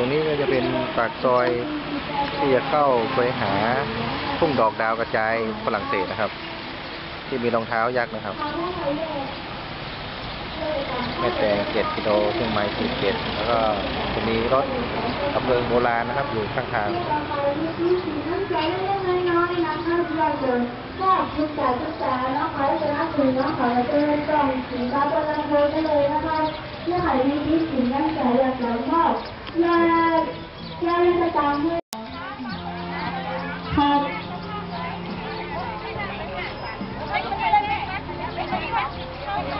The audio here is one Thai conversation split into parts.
ตรงนี้ก็จะเป็นปากซอยที่จะเข้าไปหาทุ่งดอกดาวกระจายฝรั่งเศสนะครับ ที่มีรองเท้ายักษ์นะครับ แม่แตงเจ็ดกิโลเครื่องไม้สิบเจ็ดแล้วก็จะมีรถดับเพลิงโบราณนะครับ อยู่ข้างทางก็ทุกแต่ทุกแต่น้องขายจะนับถือน้องขายจะเป็นกล่องสินค้าบนลำโพงได้เลยนะคะเพื่อขายมีที่สินน้ำใจอยากจะมอบ ยายาลิสตางค์ให้ครับ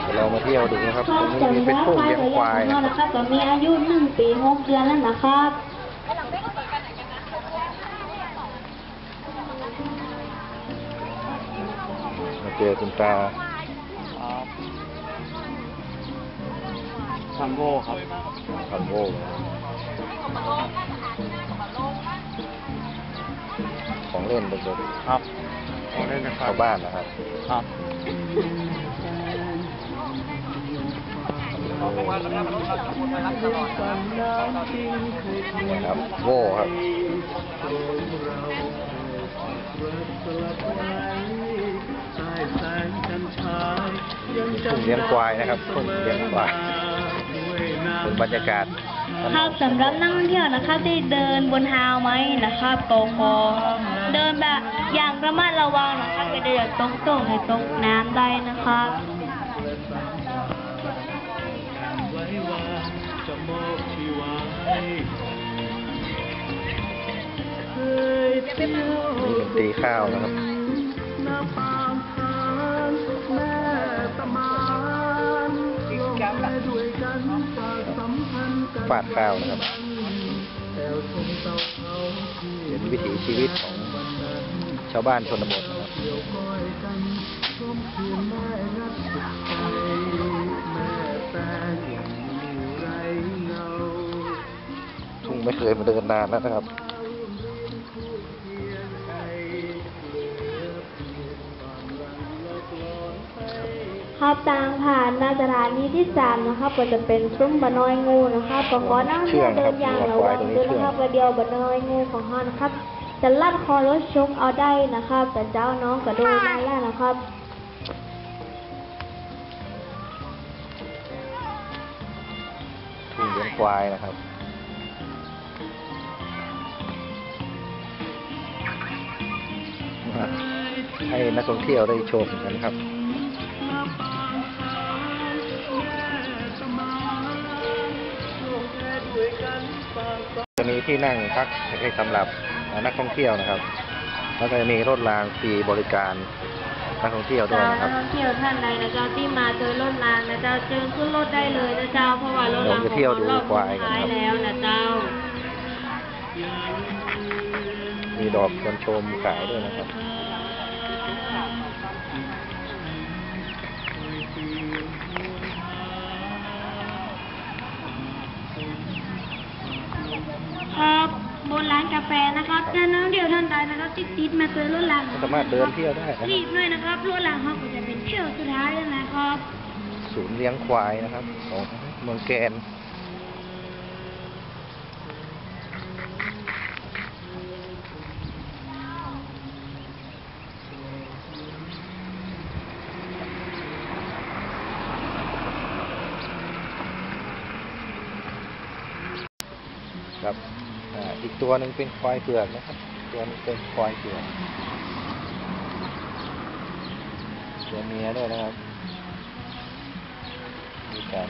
เดี๋ยวเรามาเที่ยวดูนะครับคตรัรบงนี้มีเป็นจำได้ทุ่งควายเลี้ยงตัวควายอย่างนะของเรานะครับตอนมีอายุหนึ่งปีหกเดือนแล้วนะครับมาเจอคุณตาซัมโบครับคันโว ของเล่นเด็กครับเอาเล่นนะๆครัชาบวบ้านนะครับครับนี่ครับโวครับทุ่งเลี้ยงควายนะครับทุ่งเลี้ยงควายเป็นบรรยากาศ ครับสำหรับนักท่องเที่ยวนะครับที่เดินบนฮาวไหมนะครับโกโกเดินแบบอย่างระมัดระวังนะครับไม่ได้ตกตกในตกน้ำได้นะครับนี่เป็นตีข้าวนะครับ ฟาดข้าวนะครับเป็นวิถีชีวิตของชาวบ้านชนบทนะครับทุ่งไม่เคยมาเดินนานแล้วนะครับ ครับทางผ่านมาสถานีที่สามนะครับก็จะเป็นซุ้มบะน้อยงูนะครับก็ขอนั่งเที่ยวเดินอย่างระวังด้วยนะครับว่าเดียวบะน้อยงูของเฮานะครับ จะลัดคอรถชกเอาได้นะครับ แต่เจ้าน้องก็โดนมาแล้วนะครับทุ่งเลี้ยงควายนะครับให้นักท่องเที่ยวได้ชมกันครับ จะมีที่นั่งพักให้สำหรับนักท่องเที่ยวนะครับ แล้วก็จะมีรถรางฟรีบริการนักท่องเที่ยวด้วยเจ้านะคนัรักบท่องเที่ยวท่านใดนะเจ้าที่มาเจอรถรางนะเจ้าเจิญขึ้นรถได้เลยนะเจ้าเพราะว่ารถรางเราจะเที่ยวดูควายกันท้ายครับแล้วนะเจ้า มีดอกชวนชมขายด้วยนะครับ ครับบนร้านกาแฟนะครับเจ้านักท่องเที่ยวท่านใดนะครับที่ติดมาเจอรถรางสามารถเดินเที่ยวได้นะครีรับบด้วยนะครับรถรางเขาก็จะเป็นเที่ยวสุดท้ายแล้วนะครับ ศูนย์เลี้ยงควายนะครับ ของเมืองแกน ครับอ่าอีก ตัวหนึ่งเป็นควายเผือกนะครับ ตัวนึงเป็นควายเผือกตัวเมียด้วยนะครับมีกัน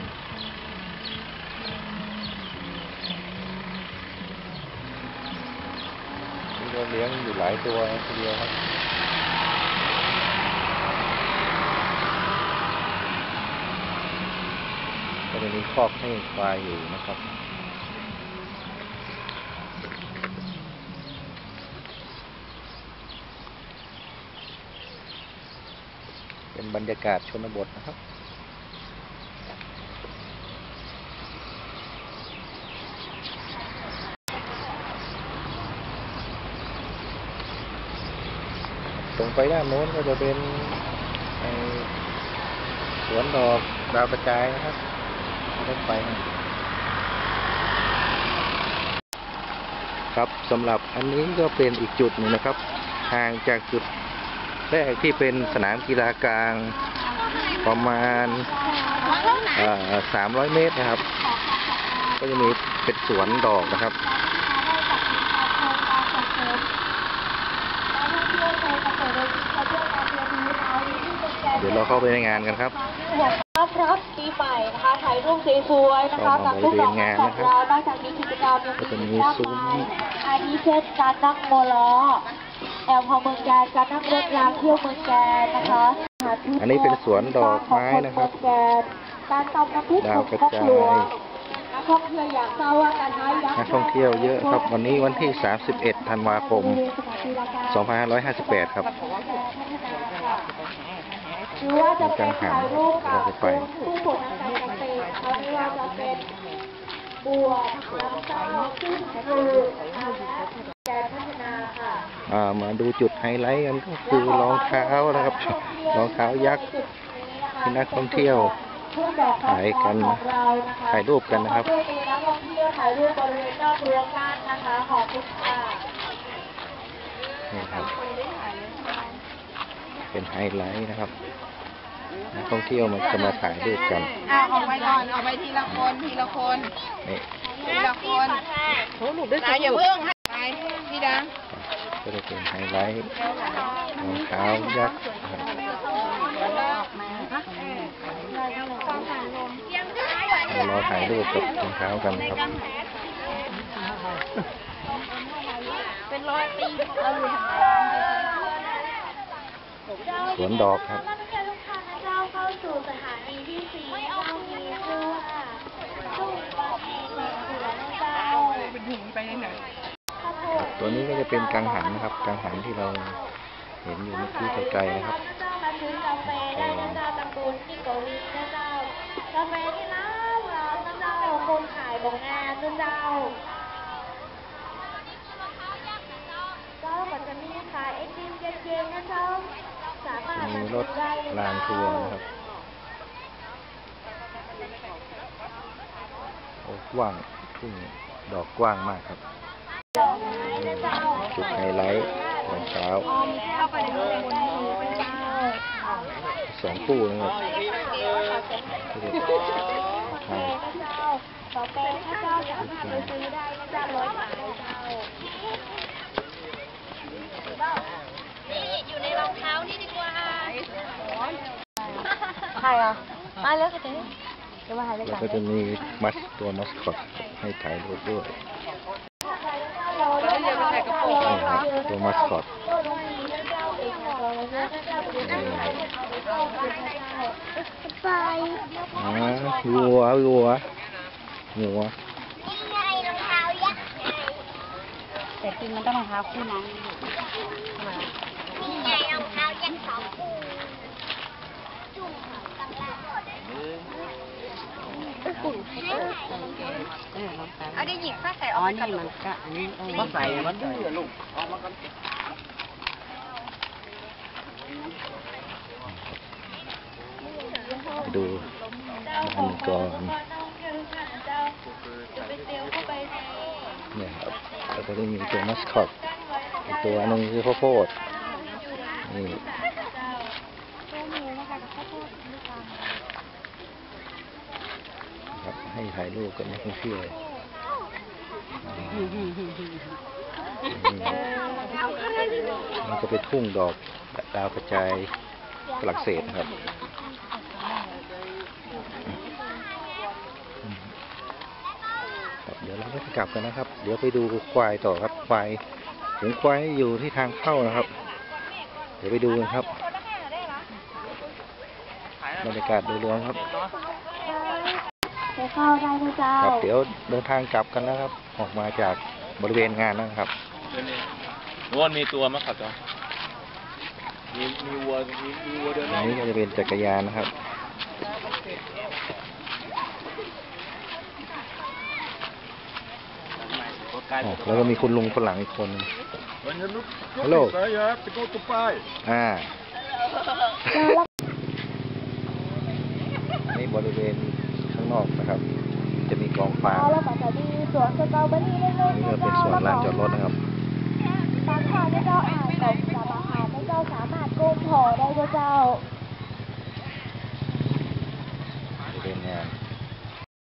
นี่เราเลี้ยงอยู่หลายตัวทีเดียวครับก็จะมีคอกให้ควายอยู่นะครับ เป็น บรรยากาศชนบทนะครับ ตรงไปด้านโน้นก็จะเป็นสวนดอกดาวกระจายนะครับรถไฟครับสำหรับอันนี้ก็เป็นอีกจุดหนึ่งนะครับ ห่างจากจุด แรกที่เป็นสนามกีฬากลางประมาณสามร้อยเมตรนะครับ ก็จะมีเป็นสวนดอกนะครับเดี๋ยวเราเข้าไปในงานกันครับต้อนรับปีใหม่นะคะถ่ายรูปสวยๆนะคะกับทุกดอกไม้ของเรานอกจากนี้กิจกรรมยังก็จะมีมีมากซุ้มมายอาทิเช่นการนั่งโมล้อ แอลพอเมืองแกนการนั่งรถรางเที่ยวเมืองแกนนะคะหาที่อันนี้เป็นสวนดอกไม้นะครับของเมืองแกนการตำน้ำพริกดาวกระของจายหลวงนักท่องเที่ยวอยากทราบว่าการท้ายยักษ์นักท่องเที่ยวเยอะครับวันนี้วันที่ 31 ธันวาคม 2558 ครับหรือว่าจะเป็นถ่ายรูปกับผู้ผลทางการเกษตรนะคะไม่ว่าจะเป็นบัวน้ำเต้าซึ่งคือแกนพัฒนาค่ะอ่า มาดูจุดไฮไลท์กันก็คือรองเท้านะครับรองเท้ายักษ์ที่นักท่องเที่ยวถ่ายกันถ่ายรูปกันนะครับเพื่อมีนักท่องเที่ยวถ่ายรูปบริเวณนอกรั้วกั้นนะคะขอบคุณค่ะนี่ครับ เป็นไฮไลท์นะครับนักท่องเที่ยวมันจะมาถ่ายรูปกันอะออกไปก่อนออกไปทีละคนทีละคนนี่ทีละคนนายอย่าเพิ่งให้ไปพี่ดัง ก็จะเป็นไฮไลท์รองเท้ายักษ์นะครับเราถ่ายรูปกับรองเท้ากันครับสวนดอกครับนักท่องเที่ยวทุกท่านนะเจ้าเข้าสู่สถานีที่สี่เจ้ามีชื่อว่าตู้ปลาเจ้าเป็นถุงไปไหนข้าวโพด ตัวนี้ก็จะเป็นกังหันนะครับ กังหันที่เราเห็นอยู่เมื่อกี้ไกลๆนะครับเจ้ามาซื้อกาแฟได้นะเจ้าตำบลที่โกวินนะเจ้ากาแฟที่ร้านร้านนะเจ้าคนขายบอกงานนะเจ้าเจ้าก็จะมีขายไอติมเย็นๆนะเจ้าสามารถมีรถได้นะรางทัวร์นะครับโอ้กว้างทุ่งดอกกว้างมากครับ จุดไฮไลท์รองเท้าเข้าไปในรูปคนนี้เป็นเจ้าสองคู่นะครับที่จะถ่ายต่อไปถ้าเจ้าสามารถไปซื้อได้นะเจ้าร้อยบาทเลยเจ้าใครอะมาแล้วก็จะจะมาหาเลยแล้วก็จะมีมัสตัวมัสคอตให้ถ่ายรูปด้วย ตัวมัสคอตอ่าวัววัววัวแต่จริงมันต้องรองเท้าคู่นั้นเอ กุ่นเอาได้หยิบผ้าใส่ออกมานี่มันก็อันนี้มาใส่มันดื้อลูกเอามากันไปดูอันก่อนเนี่ยครับแล้วก็จะมีตัวมัสคอตตัวนึงคือข้าวโพดนี่ครับ ให้ถ่ายรูปกับนักท่องเที่ยวมันจะเป็นทุ่งดอกดาวกระจายกลักเศษนะครับครับเดี๋ยวเราก็จะกลับกันนะครับ เดี๋ยวไปดูควายต่อครับ ควายถึงควายอยู่ที่ทางเข้านะครับ เดี๋ยวไปดูกันครับ บรรยากาศโดยรวมครับ ไปเข้าได้นะเจ้าครับเดี๋ยวเดินทางกลับกันแล้วครับ ออกมาจากบริเวณงานนะครับนวลมีตัวมั้งครับจ๊ะมีมีวัวมีมีวัวเดินอันนี้ก็จะเป็นจักรยานนะครับอ๋อแล้วก็มีคุณลุงฝรั่งอีกคนหนึ่งฮัลโหลไปกูตุ๊ป้ายอ่านี่บริเวณข้างนอกนะครับ จะมีแกกองฟางแล้วก็จะมีสวนสตรอเบอรี่เล็กนี่ๆก็นะเป็นเจ้าส่วนแล้วลานจก็อดรถนะครับบางครั้งเจ้าอ่านตกสามอาหารเจ้าสามารถโกงพอได้เจ้า